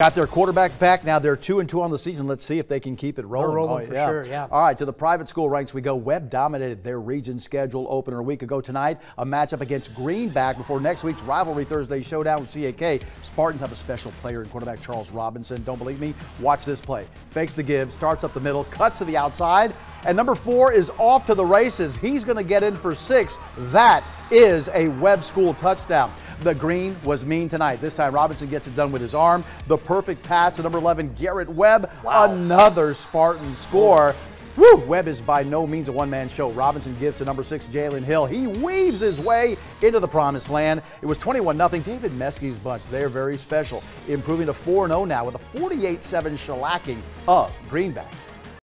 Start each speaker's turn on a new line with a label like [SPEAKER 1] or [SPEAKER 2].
[SPEAKER 1] Got their quarterback back. Now they're two and two on the season. Let's see if they can keep it rolling.
[SPEAKER 2] They're rolling
[SPEAKER 1] Oh,
[SPEAKER 2] for sure, yeah.
[SPEAKER 1] All right, to the private school ranks we go. Webb dominated their region schedule opener a week ago tonight. A matchup against Greenback before next week's rivalry Thursday showdown with CAK. Spartans have a special player in quarterback Charles Robinson. Don't believe me? Watch this play. Fakes the give, starts up the middle, cuts to the outside, and number four is off to the races. He's going to get in for six. That is a Webb School touchdown. The green was mean tonight. This time Robinson gets it done with his arm. The perfect pass to number 11, Garrett Webb.
[SPEAKER 2] Wow.
[SPEAKER 1] Another Spartan score. Woo! Webb is by no means a one-man show. Robinson gives to number six, Jalen Hill. He weaves his way into the promised land. It was 21-0. David Meskey's bunch, they're very special, improving to 4-0 now with a 48-7 shellacking of Greenback.